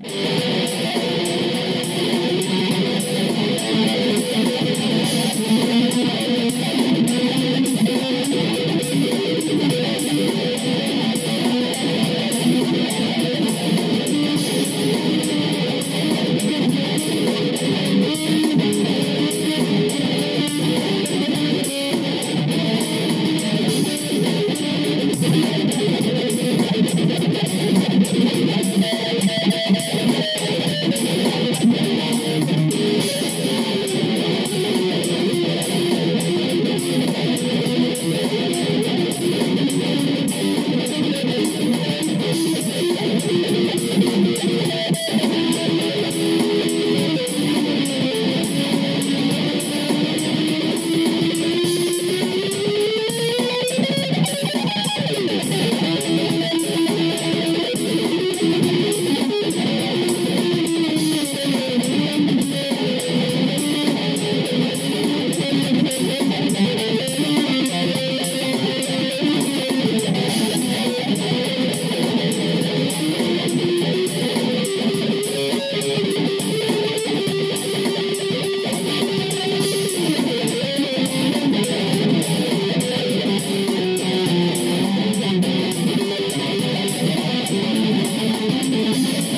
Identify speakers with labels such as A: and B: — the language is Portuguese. A: Música Thank you.